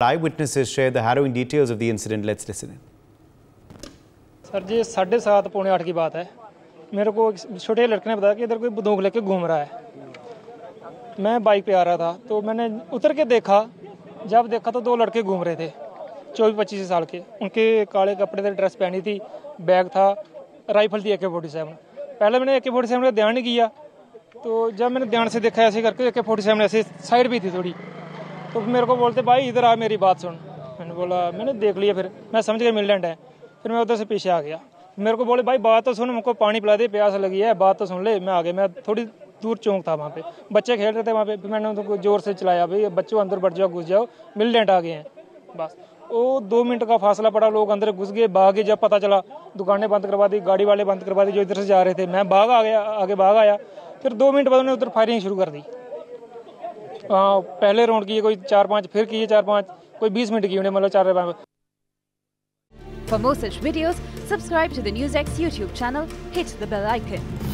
Eyewitnesses share the harrowing details of the incident. Let's listen in. Sir ji साढ़े सात पौने आठ की बात है। मेरे को छोटे लड़के ने बताया कि इधर कोई बंदूक लेके घूम रहा है। मैं बाइक पे आ रहा था तो मैंने उतर के देखा, जब देखा तो दो लड़के घूम रहे थे, चौबीस पच्चीस साल के। उनके काले कपड़े से ड्रेस पहनी थी, बैग था, राइफल थी ए के फोर्टी सेवन पहले मैंने ए के फोर्टी सेवन का ध्यान नहीं किया तो जब मैंने ध्यान से देखा, ऐसे करके ए के फोर्टी सेवन ऐसे साइड भी थी थोड़ी। तो मेरे को बोलते, भाई, इधर आ मेरी बात सुन। मैंने बोला, मैंने देख लिया फिर। मैं समझ गया मिलडेंट है। फिर मैं उधर से पीछे आ गया। मेरे को बोले, भाई, बात तो सुन मुझको पानी पिला दे, प्यास लगी है, बात तो सुन ले, मैं आ गया। मैं थोड़ी दूर चौंक था वहाँ पे। बच्चे खेल रहे थे वहाँ पे। फिर मैंने उनको ज़ोर से चलाया भाई बच्चों, अंदर बढ़ जाओ, घुस जाओ। मिलडेंट आ गए हैं। बस। वो दो मिनट का फासला पड़ा, लोग अंदर घुस गए, भागे, जब पता चला, दुकानें बंद करवा दी, गाड़ी वाले बंद करवा दी, जो इधर से जा रहे थे। मैं भाग आ गया, आगे भाग आया। फिर दो मिनट बाद उन्होंने उधर फायरिंग शुरू कर दी। पहले राउंड किए कोई चार पाँच फिर किए चार पाँच कोई बीस मिनट की मतलब चार पाँच For more such videos, subscribe to the NewsX YouTube channel, hit the bell icon.